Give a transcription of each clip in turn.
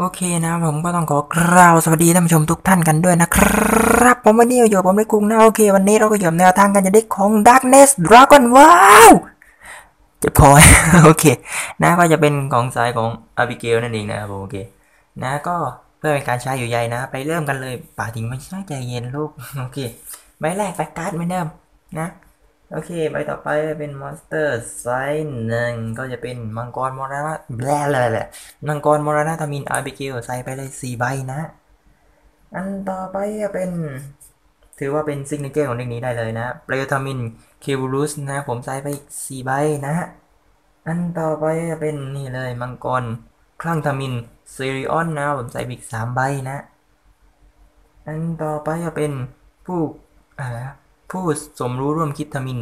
โอเคนะผมก็ต้องขอกล่าวสวัสดีท่านผู้ชมทุกท่านกันด้วยนะครับ ผมวันนี้อยู่ผมในกรุงนะโอเค วันนี้เราก็อยู่กับแนวทางการจะได้ของ Darkness Dragon ว้าวจะพอโอเค นะก็จะเป็นของสายของ Abigail นั่นเองนะครับผมโอเค นะก็เพื่อเป็นการใช้อยู่ใยนะ ไปเริ่มกันเลยป่าถิงไม่ใช่ใจเย็นลูกโอเคใบแรกไปการ์ดเหมือนเดิมนะ โอเค ใบต่อไปเป็นมอนสเตอร์ไซส์หนึ่งก็จะเป็นมังกรมรณะแบลเลยแหละมังกรมรณะทมินอาร์บิเกลใส่ไปเลยสี่ใบนะ อันต่อไปจะเป็น ถือว่าเป็น signature ของ deck นี้ได้เลยนะเปลวทมิฬเคบูรุสนะ ผมใส่ไปสี่ใบนะ อันต่อไปจะเป็นนี่เลยมังกรคลั่งทมิฬเซริออนนะ ผมใส่ไปอีกสามใบนะ อันต่อไปจะเป็นผู้อะไรนะ ผู้สมรู้ร่วมคิดทมิฬ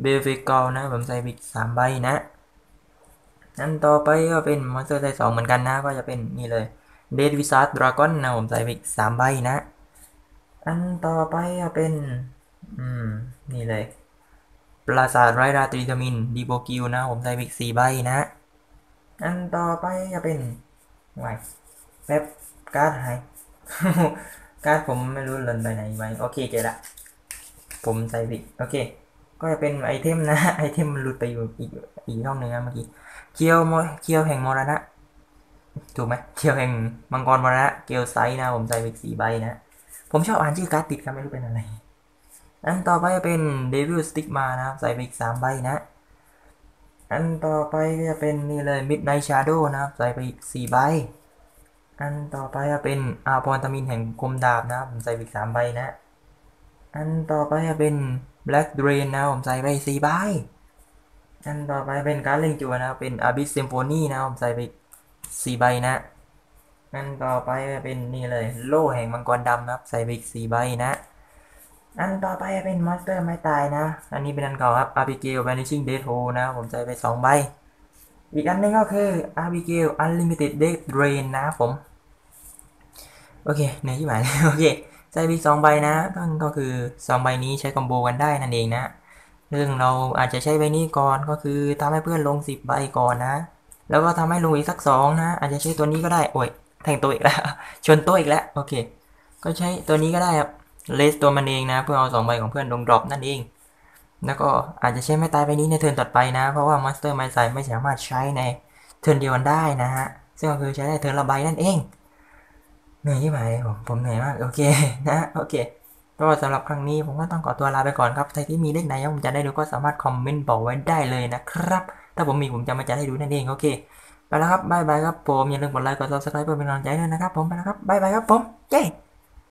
เบลเฟกอลนะผมใส่ไปอีกสามใบนะอันต่อไปก็เป็น monster size สองเหมือนกันนะ ก็จะเป็นนี่เลย Death Wizard Dragon นะผมใส่ไปอีกสามใบนะ อันต่อไปก็เป็น อืม นี่เลยปราสาทไรราตรีทมิฬดีโบกิวนะ ผมใส่ไปอีกสี่ใบนะ อันต่อไปจะเป็นไวแป๊บการ์ดหายการ์ดผมไม่รู้หล่นไปไหนไว้โอเคเจอละ ผมใส่ผิดโอเค ก็จะเป็นไอเทมนะไอเทมมันหลุดไปอยู่อีกอีกช่องหนึ่งนะเมื่อกี้เคียวโมเคียวแห่งมรณะถูกไหมเคียวแห่งมังกรมรณะเกลไซนะ ผมใส่ไปอีกสี่ใบนะผมชอบอ่านชื่อการ์ดติดครับไม่รู้เป็นอะไรอันต่อไปจะเป็น Devil Stigma นะครับใส่ไปอีกสามใบนะ อันต่อไปก็จะเป็นนี่เลย Midnight Shadow นะครับใส่ไปอีกสี่ใบอันต่อไปจะเป็นอาภรณ์ทมิฬแห่งคมดาบนะครับผมใส่ไปอีกสามใบนะ อันต่อไปจะเป็น Black Drain นะผมใส่ไปสี่ใบอันต่อไปเป็นการเร่งจั่วนะเป็น Abyss Symphony นะผมใส่ไปสี่ใบนะอันต่อไปจะเป็นนี่เลยโล่แห่งมังกรดำนะครับใส่ไปอีกสี่ใบนะ อันต่อไปจะเป็นมอนสเตอร์ไม้ตายนะ อันนี้เป็นอันเก่าครับ Abigail Vanishing Death Hole นะผมใส่ไปสองใบ อีกอันหนึ่งก็คือ Abigail Unlimited Death Drain นะผม โอเคเหนื่อยที่หมายโอเค ใส่ไปสองใบนะก็ก็คือสองใบนี้ใช้คอมโบกันได้นั่นเองนะเรื่องเราอาจจะใช้ใบนี้ก่อนก็คือทำให้เพื่อนลงสิบใบก่อนนะ แล้วก็ทำให้ลงอีกสักสองนะ อาจจะใช้ตัวนี้ก็ได้โอ้ยแทงตัวอีกแล้ว ชนตัวอีกแล้วโอเค ก็ใช้ตัวนี้ก็ได้ครับ rest ตัวมันเองนะ เพื่อเอาสองใบของเพื่อนลง drop นั่นเอง แล้วก็อาจจะใช้ไม้ตายใบนี้ใน turn ต่อไปนะ เพราะว่ามอนสเตอร์ไม้ตายไม่สามารถใช้ใน turn เดียวกันได้นะฮะซึ่งก็คือใช้ได้ turn ละใบนั่นเอง เหนื่อยที่ไหมผมผมเหนื่อยมากโอเคนะโอเคก็สำหรับครั้งนี้ผมก็ต้องขอตัวลาไปก่อนครับใครที่มี deck ไหนอยากจะได้ดูก็สามารถคอมเมนต์บอกไว้ได้เลยนะครับ ถ้าผมมีผมจะมาจัดให้ดูนั่นเองโอเคไปแล้วครับ bye bye ครับผมอย่าลืมกดไลค์กด subscribe เพื่อเป็นกำลังใจด้วยนะครับผมไปแล้วครับ bye bye ครับผมเจ้